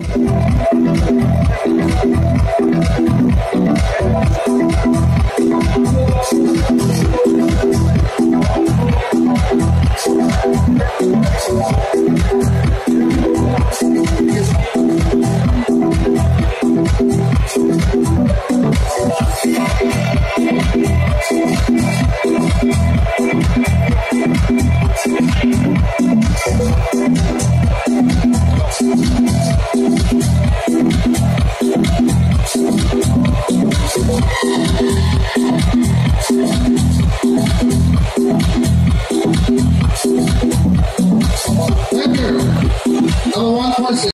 Thank you. Number one person.